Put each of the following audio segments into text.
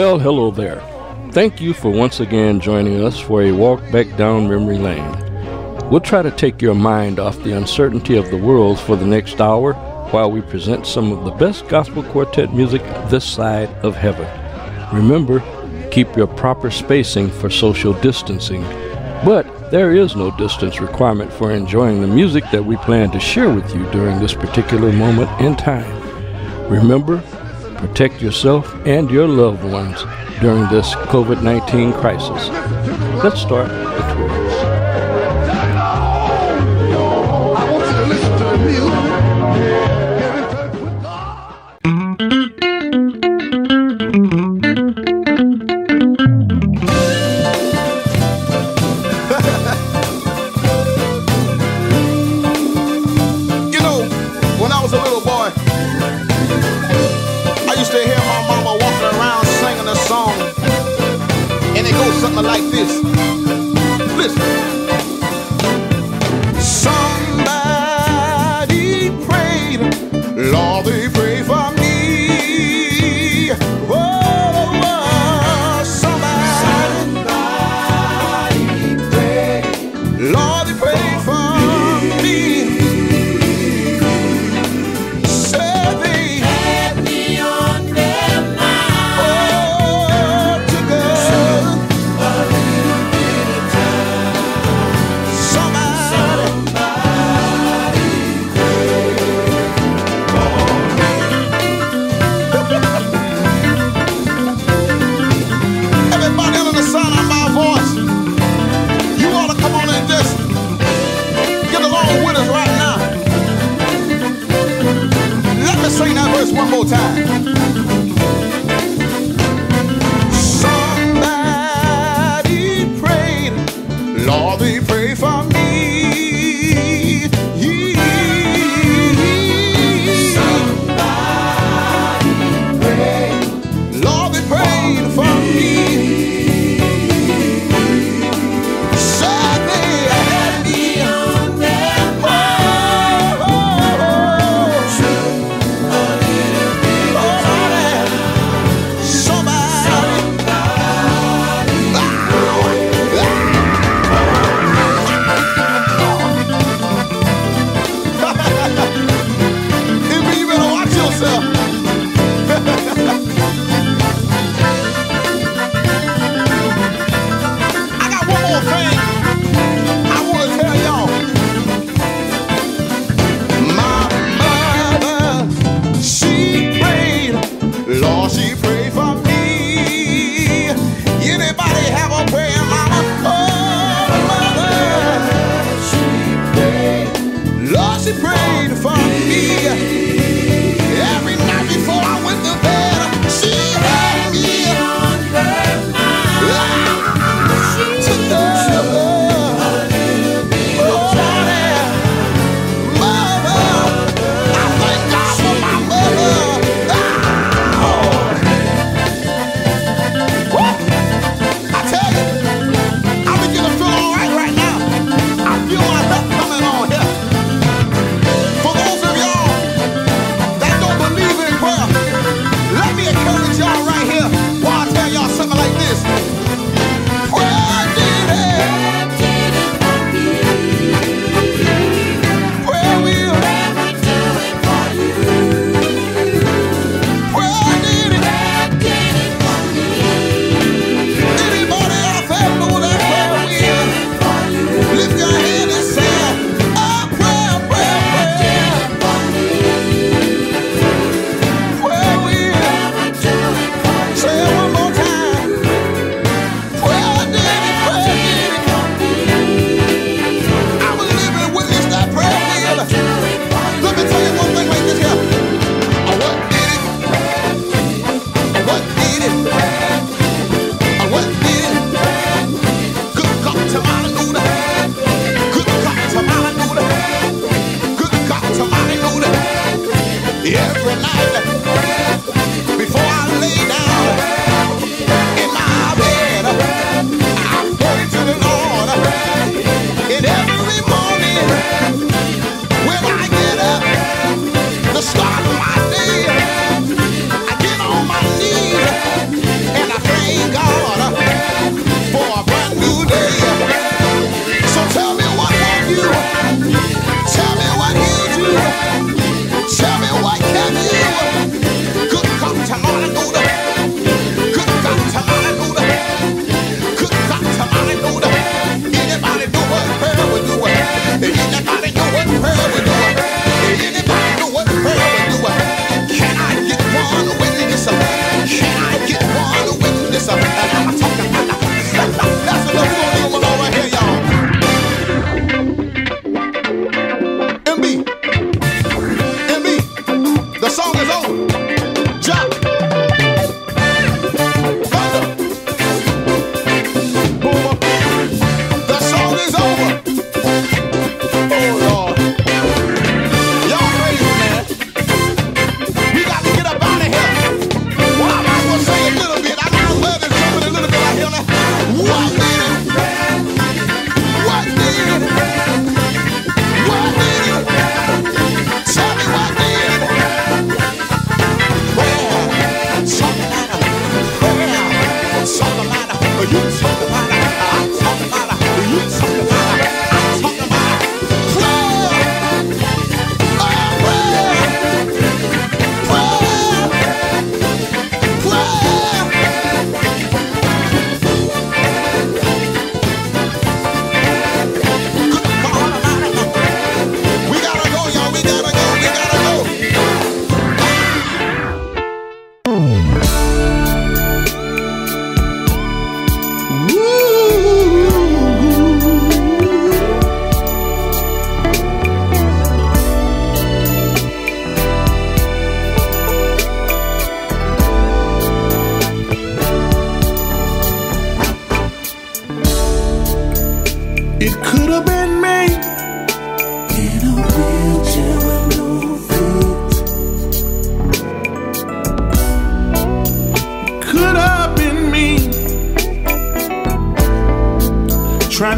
Well, hello there. Thank you for once again joining us for a walk back down memory lane. We'll try to take your mind off the uncertainty of the world for the next hour while we present some of the best gospel quartet music this side of heaven. Remember, keep your proper spacing for social distancing. But there is no distance requirement for enjoying the music that we plan to share with you during this particular moment in time. Remember, protect yourself and your loved ones during this COVID 19 crisis. Let's start the tour. I tell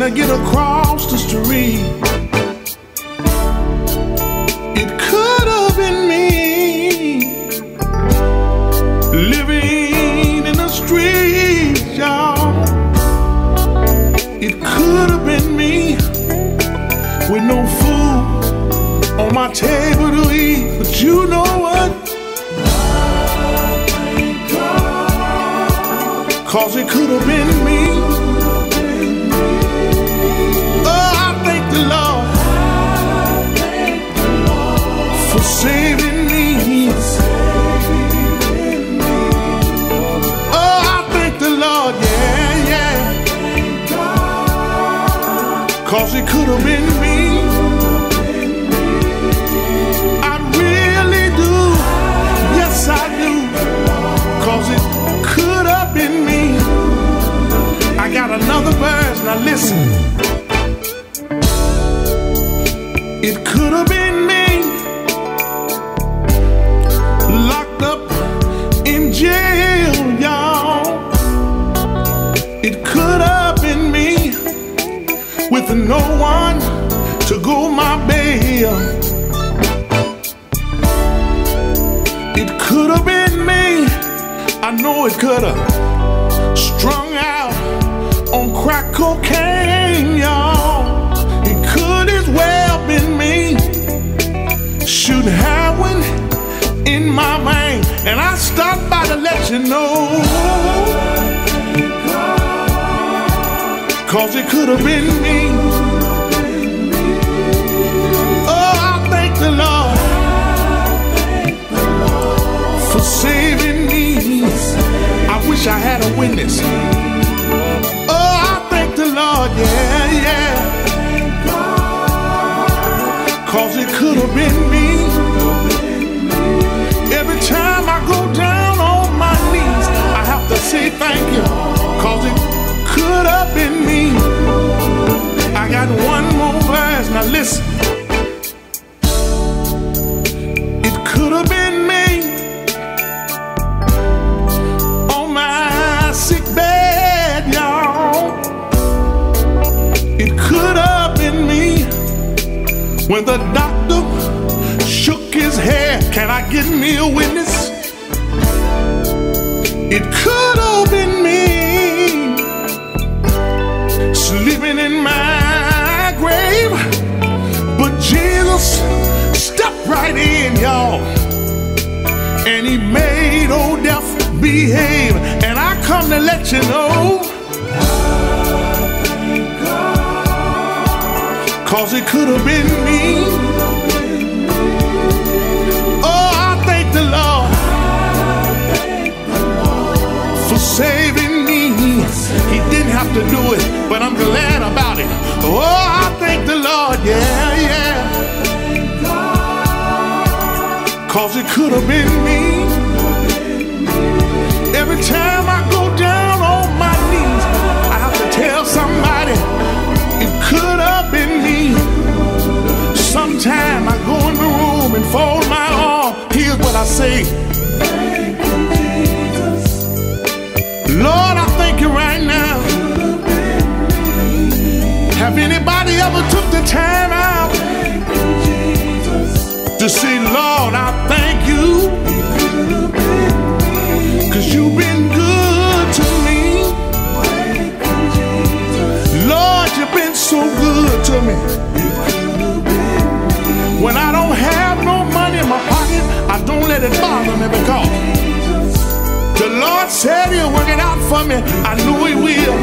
Trying to get across the street. Cause it could have been me. Oh, I thank the Lord for saving me. I wish I had a witness. Oh, I thank the Lord, yeah, yeah. Cause it could have been me. Every time I go down on my knees, I have to say thank you. Cause it could have been me. Got one more verse, now listen. It could have been me on my sick bed, y'all. It could have been me when the doctor shook his head. Can I get me a witness? It could have been me sleeping in my Jesus stepped right in, y'all, and he made old death behave. And I come to let you know. Cause it could have been me. Oh, I thank the Lord for saving me. He didn't have to do it, but I'm glad about it. Oh, I thank the Lord, yeah, yeah. Cause it could have been me. Every time I go down on my knees, I have to tell somebody it could have been me. Sometime I go in the room and fold my arm. Here's what I say. Lord, I thank you right now. Have anybody ever took the time out to say, Lord, I thank you? Cause you've been good to me. Lord, you've been so good to me. When I don't have no money in my pocket, I don't let it bother me because the Lord said he'll work it out for me. I know he will.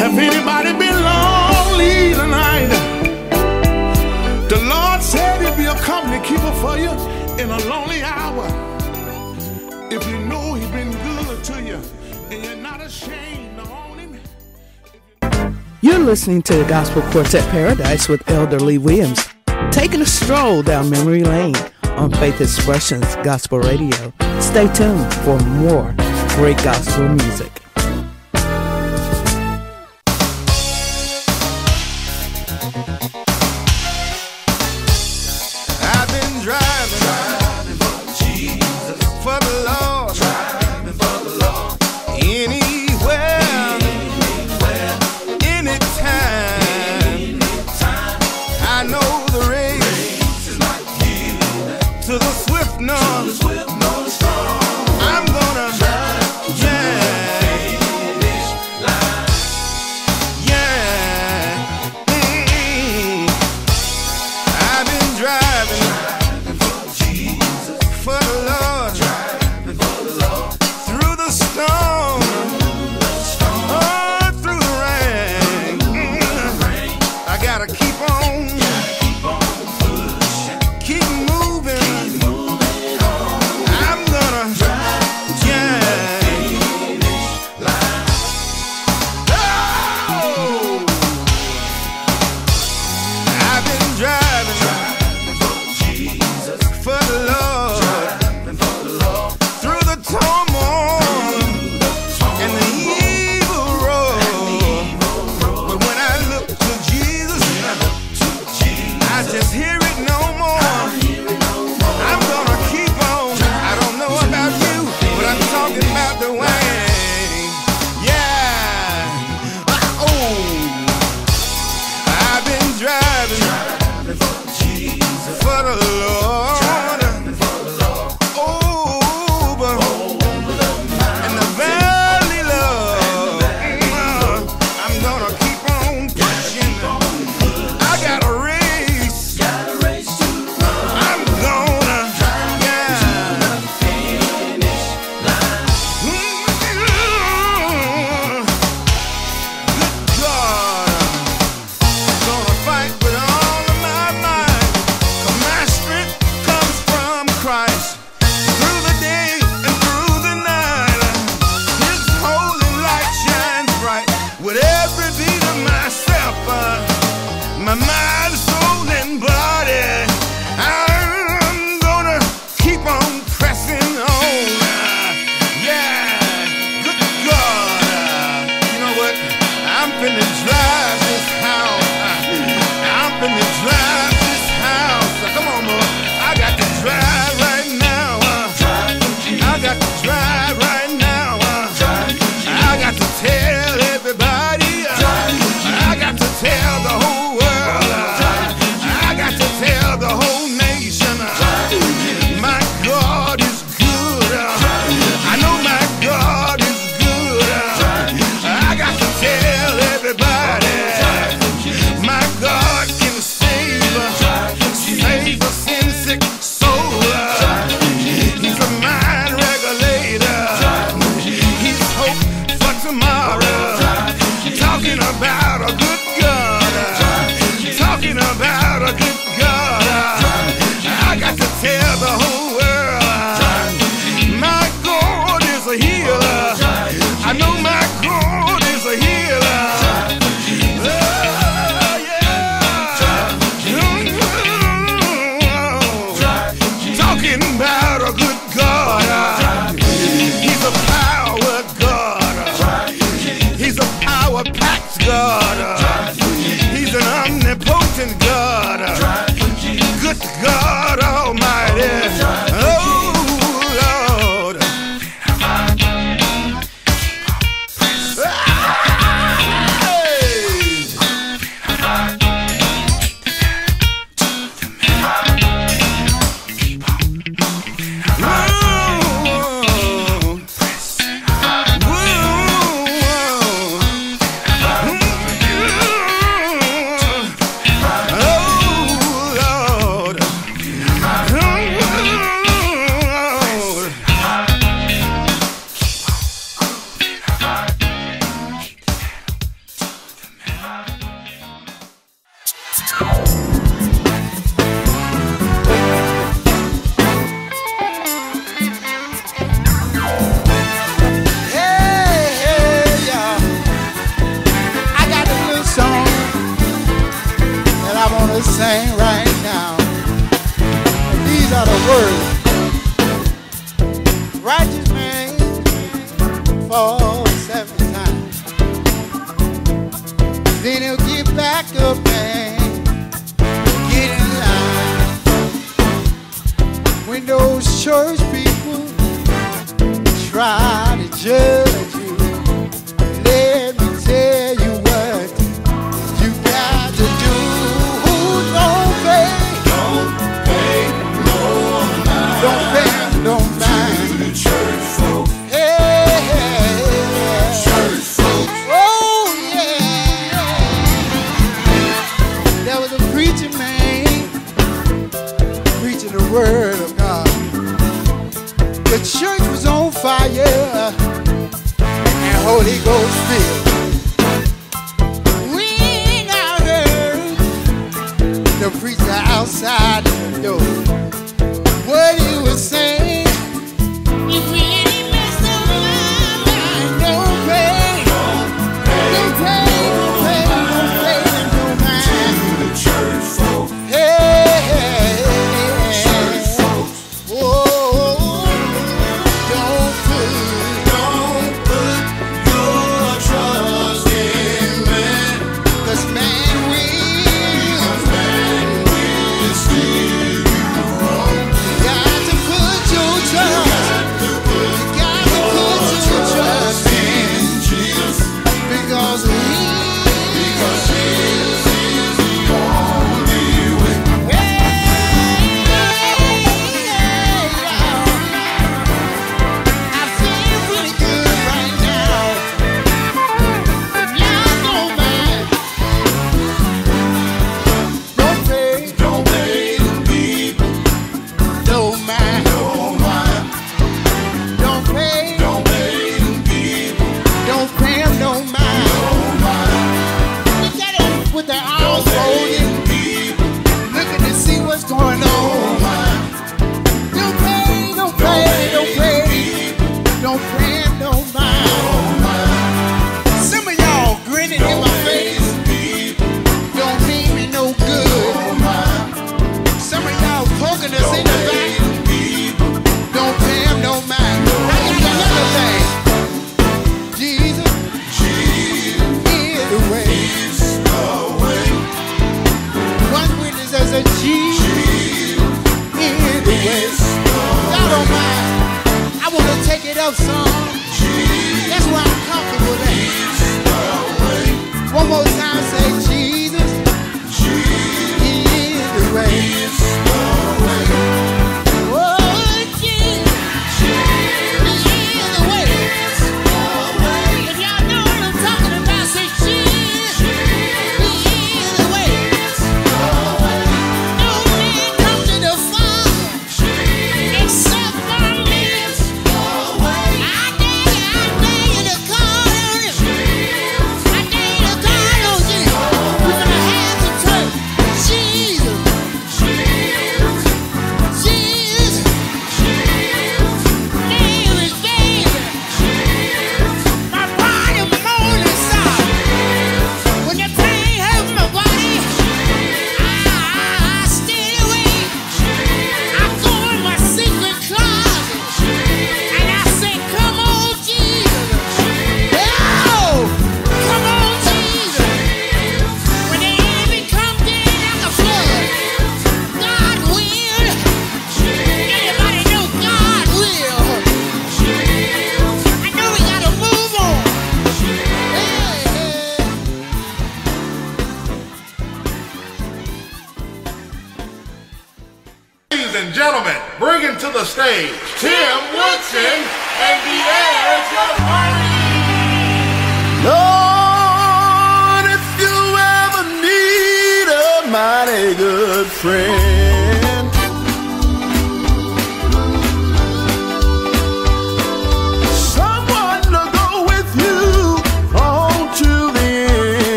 Have anybody been lonely tonight? Company keeper for you in a lonely hour. If you know he's been good to you and you're not ashamed to own him. You're listening to the Gospel Quartet Paradise with Elder Lee Williams, taking a stroll down memory lane on Faith Xpressions Gospel Radio. Stay tuned for more great gospel music. Finna drive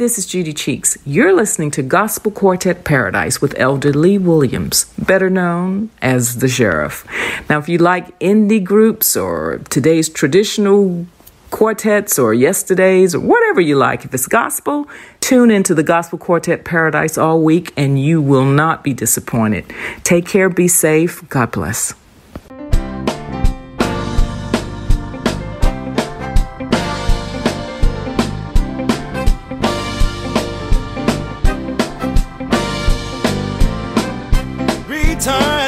this is Judy Cheeks. You're listening to Gospel Quartet Paradise with Elder Lee Williams, better known as the Sheriff. Now, if you like indie groups or today's traditional quartets or yesterday's or whatever you like, if it's gospel, tune into the Gospel Quartet Paradise all week and you will not be disappointed. Take care, be safe. God bless. Return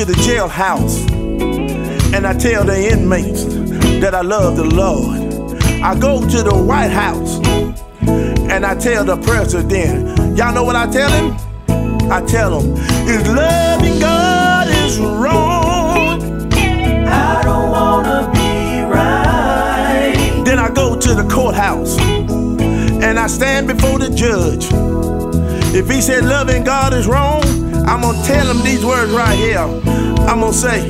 to the jailhouse and I tell the inmates that I love the Lord. I go to the White House and I tell the president. Y'all know what I tell him? I tell him, is loving God is wrong. I don't wanna be right. Then I go to the courthouse and I stand before the judge. If he said loving God is wrong, I'm gonna tell them these words right here. I'm gonna say,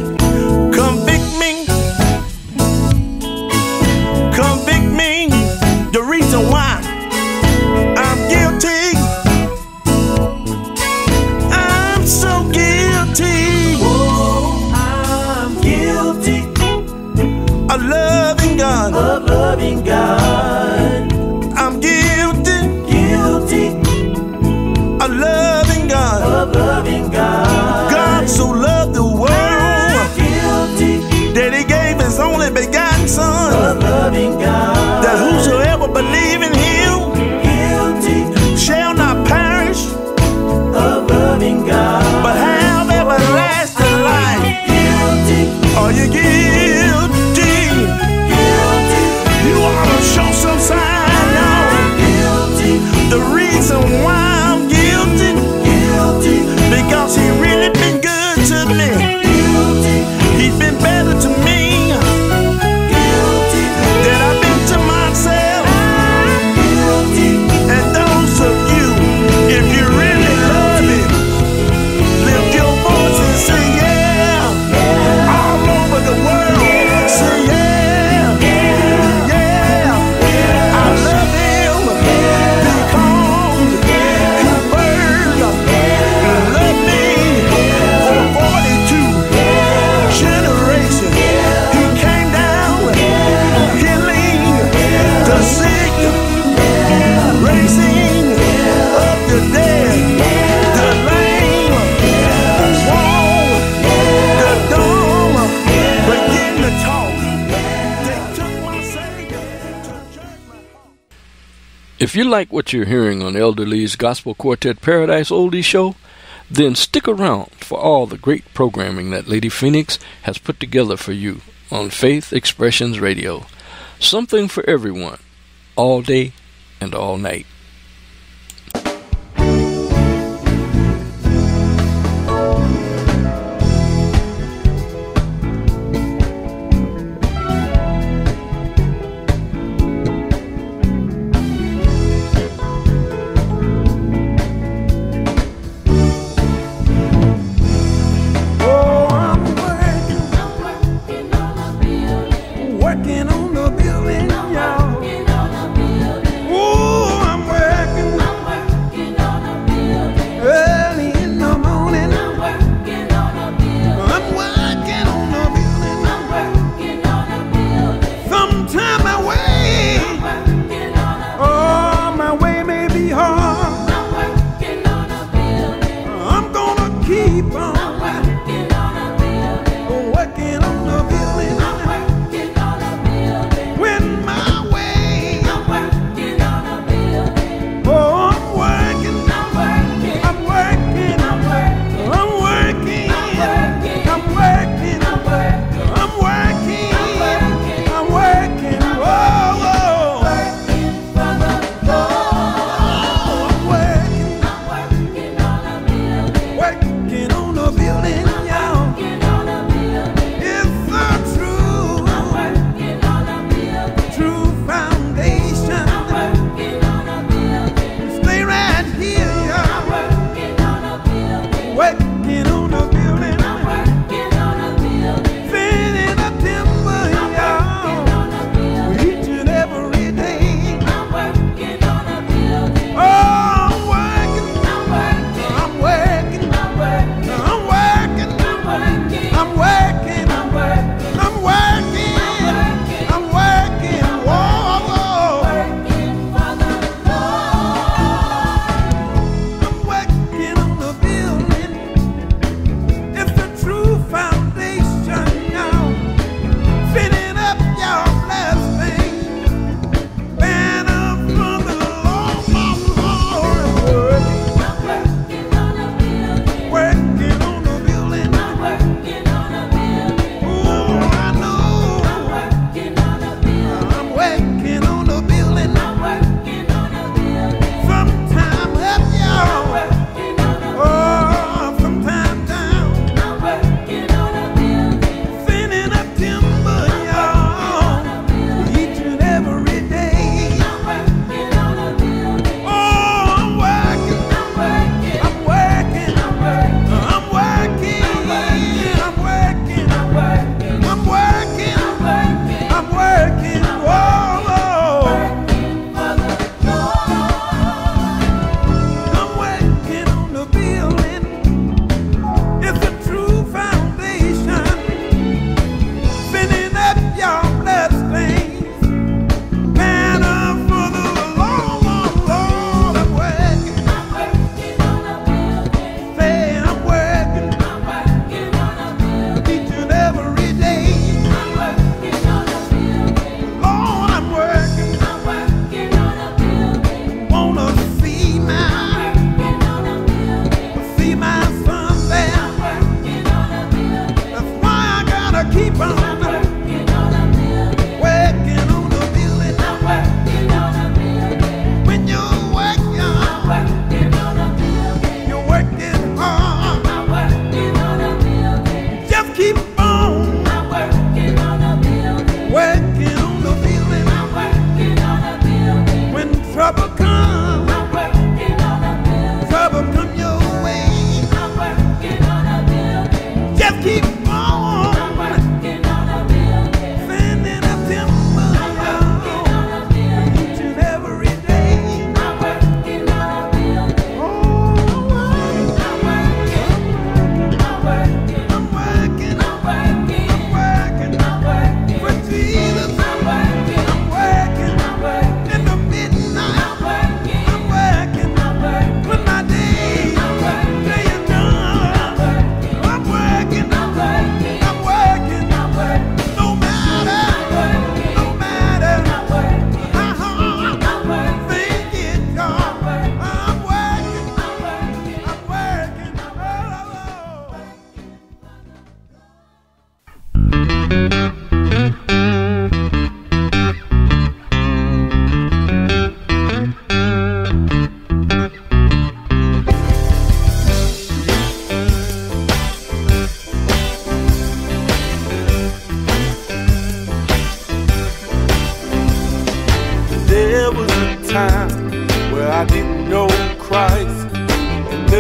If you like what you're hearing on Elder Lee's Gospel Quartet Paradise Oldie Show, then stick around for all the great programming that Lady Phoenix has put together for you on Faith Xpressions Radio. Something for everyone, all day and all night.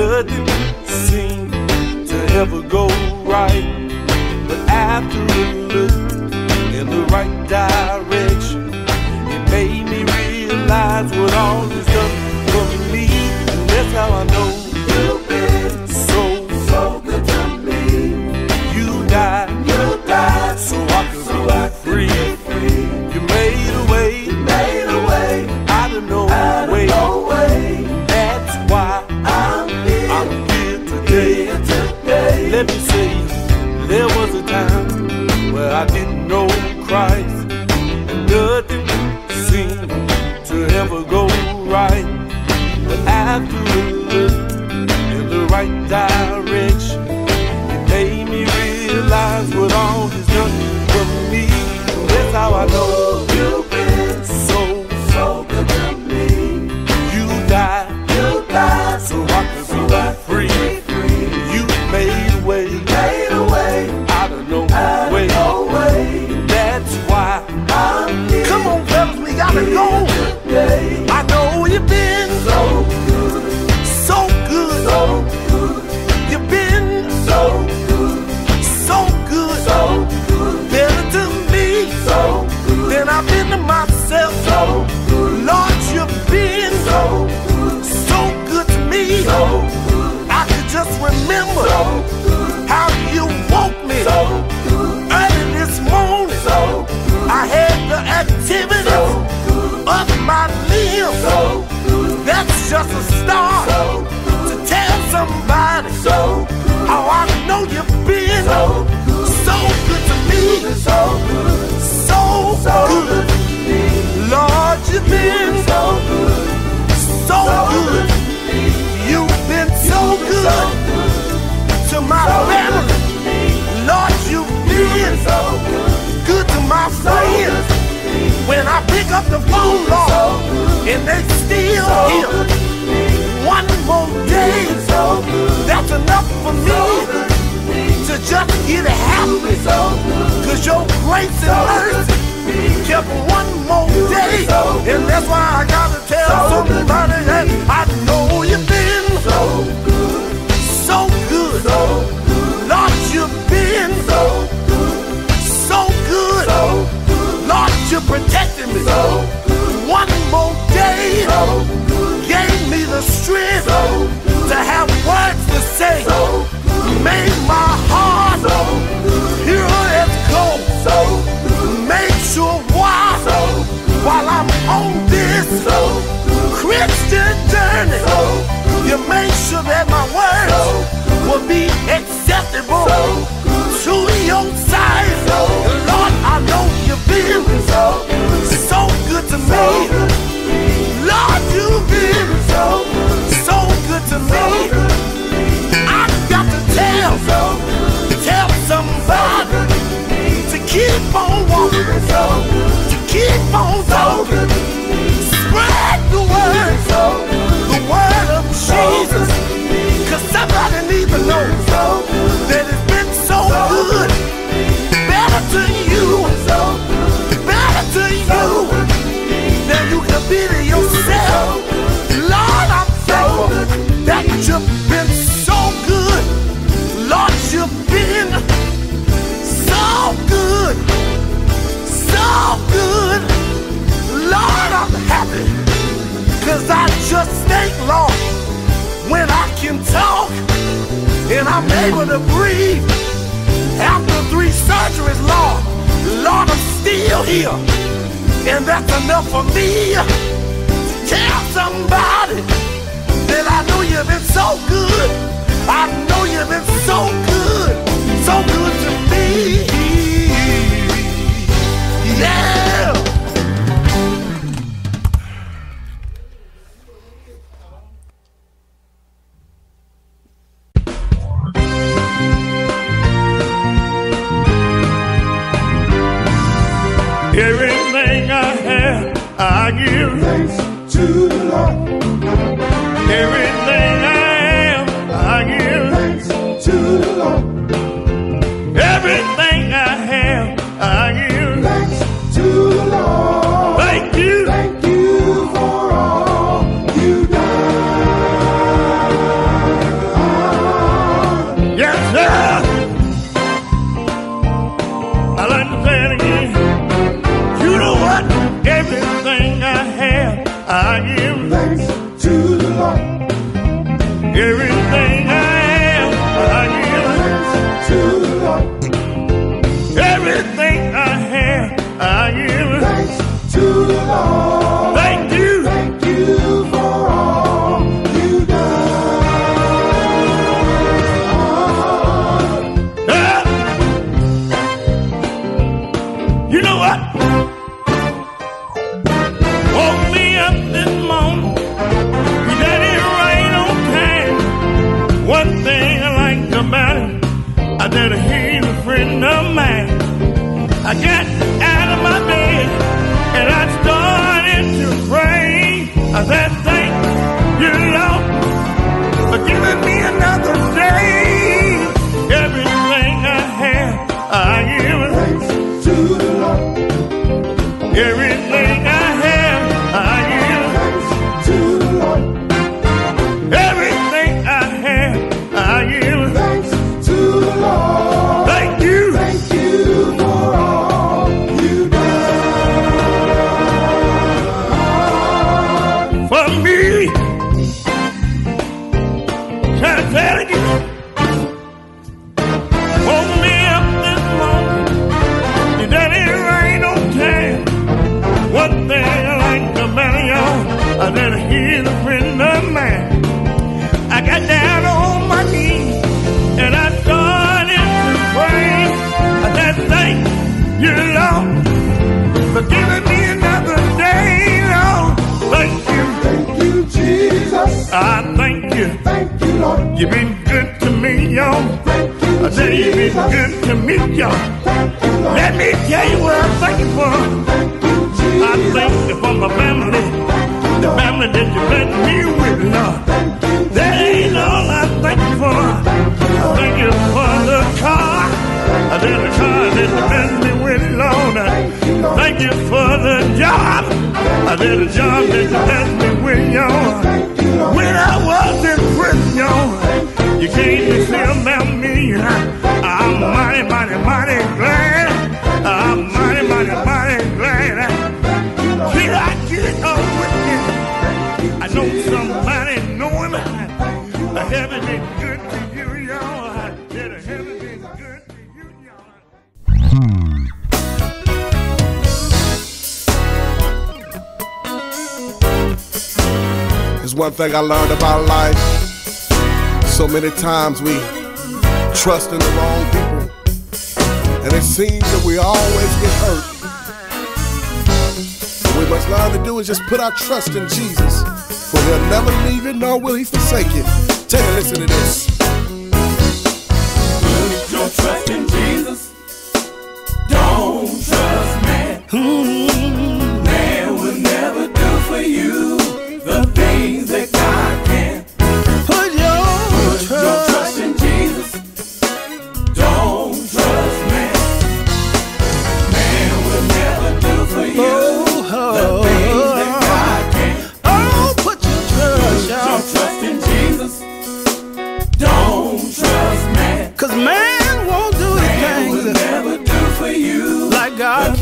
Nothing seemed to ever go right. But after a look in the right direction, it made me realize what all this done for me. And that's how I know you've been so, so good to me. You died, you died, so I could be free. You made a way, made a way out of no way. Up the phone, Lord, and they still here. One more day, that's enough for me to just get happy. Cause your grace and mercy kept one more day. And that's why I gotta tell somebody that I know you've been so good. Protected me. One more day gave me the strength to have words to say. Made my heart pure as gold. Make sure why while I'm on this Christian journey, you make sure that my words will be acceptable to your sight. Lord, I know you've been so good to me. Lord, you've been so good to me. I've got to tell, tell somebody to keep on walking, to keep on the word, the word of Jesus. Cause somebody needs to know than be to yourself. Lord, I'm thankful that you've been so good. Lord, you've been so good, so good. Lord, I'm happy. Cause I just thank Lord when I can talk and I'm able to breathe. After three surgeries, Lord, Lord, I'm still here. And that's enough for me. Tell somebody that I know you've been so good. I know you've been so good, so good to me. Yeah. I give you for the job. A little job that you helped me with, y'all. When I was in prison, y'all, you came to see about me. I'm mighty, mighty, mighty glad. I'm mighty, mighty, mighty glad. Did I get up with you? I know somebody know him. Heaven is good one thing I learned about life. So many times we trust in the wrong people, and it seems that we always get hurt. What we must learn to do is just put our trust in Jesus, for he'll never leave you, nor will he forsake you. Take a listen to this. Put your trust in Jesus. Don't trust man. Mm -hmm. Man will never do for you.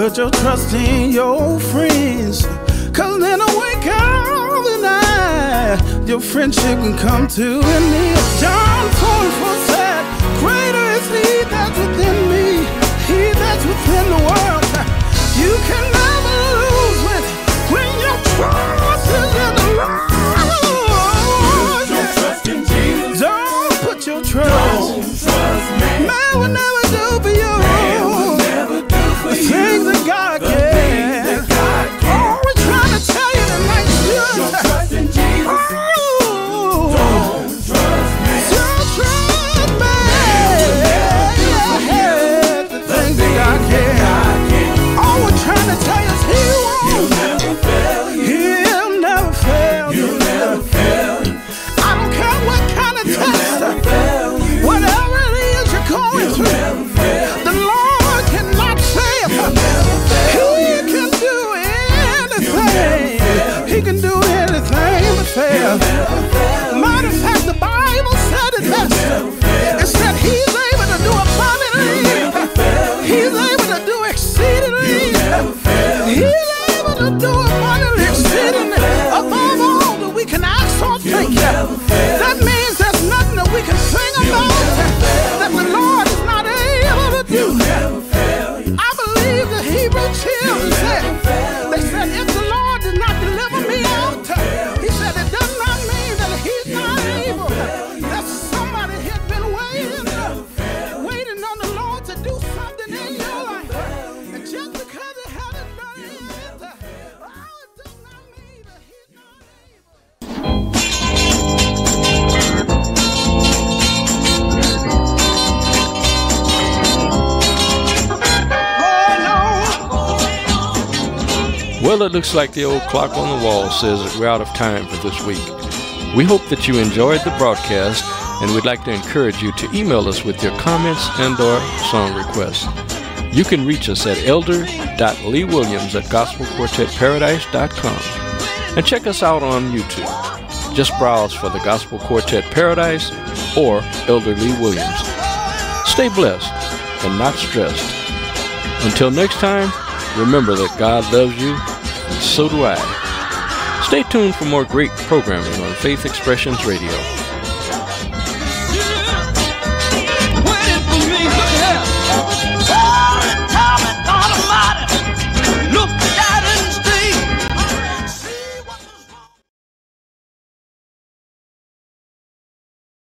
Put your trust in your friends. Cause in the wake up the night, your friendship can come to an end. John 44 said, Greater is he that's within me, he that's within the world. You can never lose with when your trust is in the Lord. Put your trust in Jesus. Don't put your trust. Don't trust man. man fail. Well, it looks like the old clock on the wall says that we're out of time for this week. We hope that you enjoyed the broadcast and we'd like to encourage you to email us with your comments and or song requests. You can reach us at elder.leewilliams at gospelquartetparadise.com and check us out on YouTube. Just browse for the Gospel Quartet Paradise or Elder Lee Williams. Stay blessed and not stressed. Until next time, remember that God loves you, so do I. Stay tuned for more great programming on Faith Xpressions Radio.